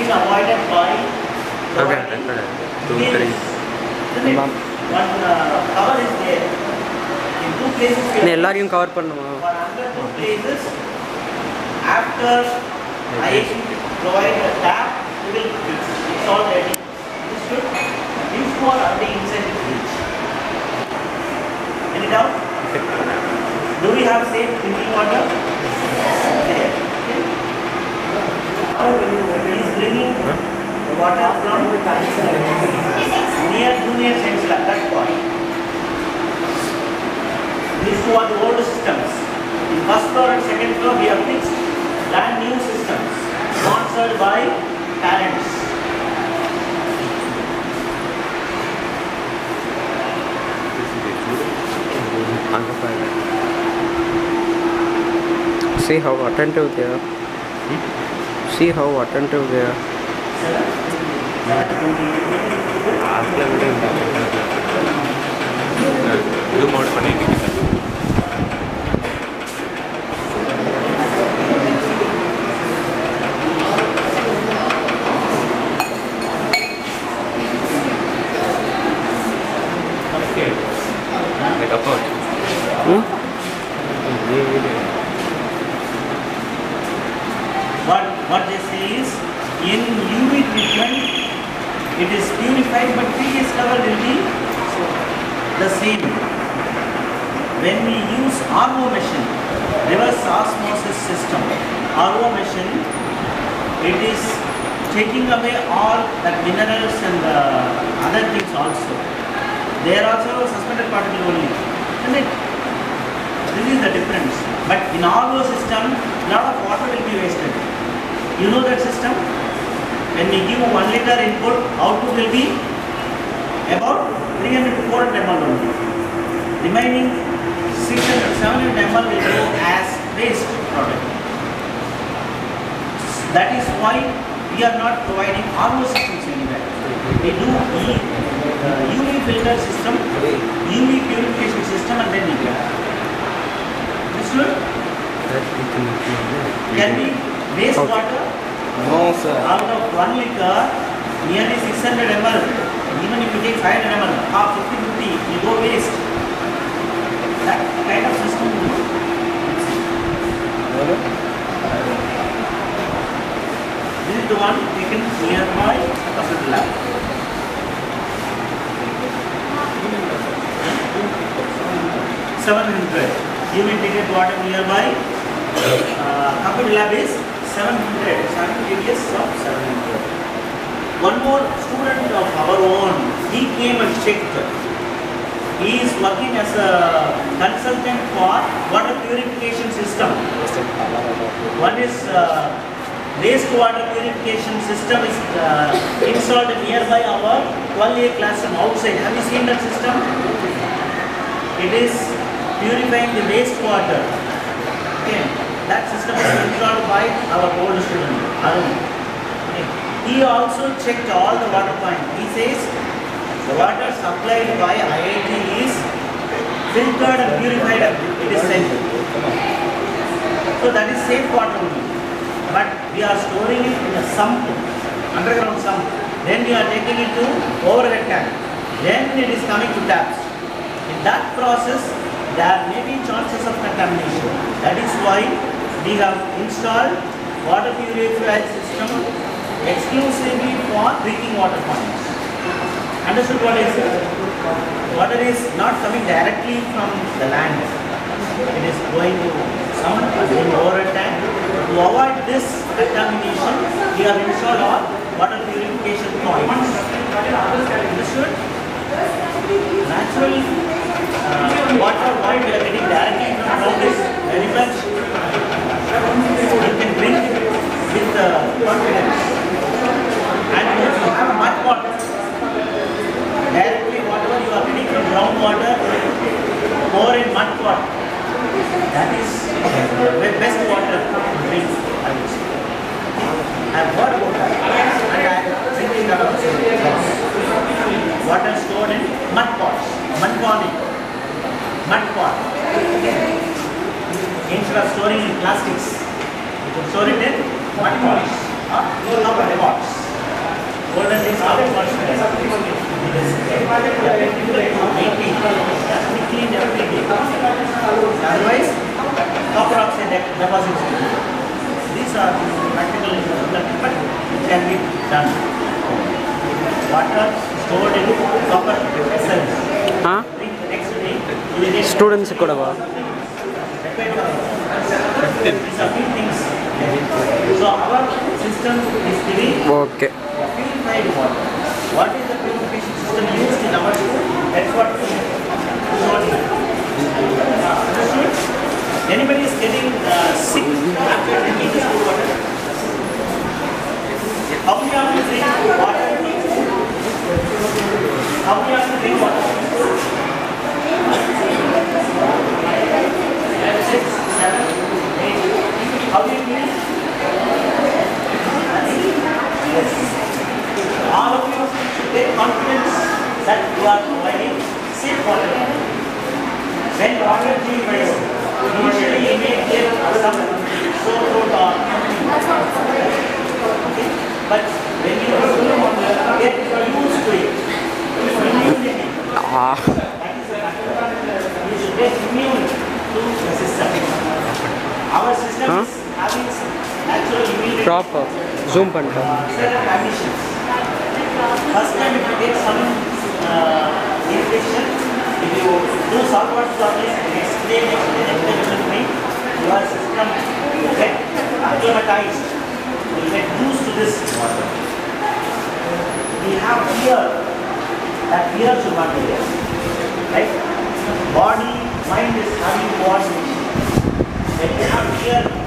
been avoided by Okay, providing okay. Two, cages. three. Isn't it? Ma'am. One uh, cover is there. In two places we இன்னும் have எல்லாரையும் cover பண்ணுமா for under two places, after IIT provide a tap, we will fix. It's all ready. Understood? These four are the inside the fridge. Any doubt? Do we have safe drinking water? There. These two are the old systems. In first floor and second floor, we have fixed brand new systems sponsored by parents. அங்கே பாருங்க See how attentive they are. See how attentive they are. அதில் விட இந்த zoom out பண்ணிட்டு What, what they say is, in UV treatment, it is purified, but pH level will be the same. When we use RO machine, reverse osmosis system, RO machine, it is taking away all the minerals and uh, other things also. They are also suspended particle only. Isn't it? This is the difference. In RO system, lot of water will be wasted. You know that system? When we give 1 liter input, output will be about 300 to 400 ml only. Remaining 600, 700 ml will go as waste product. That is why we are not providing RO systems anywhere. We do E, uh, UV filter system, UV purification system and then we. Understood? Can we waste Okay. water No, sir. out of 1 liter, nearly 600 ml, even if you take 500 ml, half 50 50, you go waste. That kind of system. This is the one taken nearby hospital lab. Seven hundred. You will take it water nearby. Uh, hospital lab is seven hundred. Seven radius of seven hundred. One more student of our own, he came and checked. He is working as a consultant for water purification system. One is uh, wastewater purification system is uh, installed nearby our 12A classroom outside. Have you seen that system? It is purifying the wastewater. Okay. That system is controlled by our old student, Arun. Okay. He also checked all the water points. He says the water supplied by IIT is filtered and purified. It is safe. So that is safe water only. But we are storing it in a sump, underground sump. Then we are taking it to overhead tank. Then it is coming to taps. In that process, there may be chances of contamination. That is why we have installed water purifier system exclusively for drinking water points. Understood what I said? Water is not coming directly from the land. It is going to some over tank. To avoid this contamination, we have installed all water purification points. Understood? Natural uh, water, point we are getting directly from this very much. instead of storing in plastics, you can store it in what box? No rubber box. Golden things are box. Quickly cleaned everything. Otherwise, deposits. These are the practical implements, but it can be done. Water stored in copper vessels. Huh? Students, Kodava. paper. These are few things. So our system is giving okay. purified water. What is the purification system used in our school? That's what we combining water. When water usually you may get some? But when you get used to it. Ah. That is you should get immune to the system. Our system huh? is having natural immunity. Proper. Zoom பண்ணிட்டோம். Conditions. First time your system will get acclimatized, will get used to this water. We have fear, that fear should not be there. Right? Body, mind is having coordination. When you have fear,